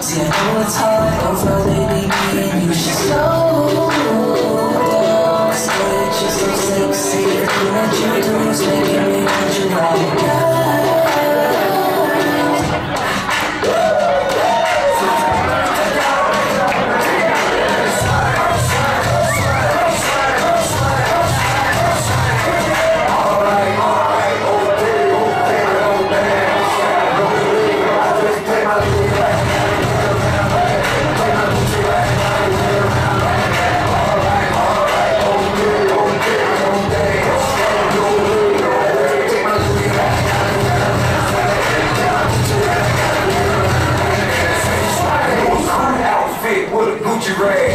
Do you. know it's hard over baby and you should slow you're so sexy, you great.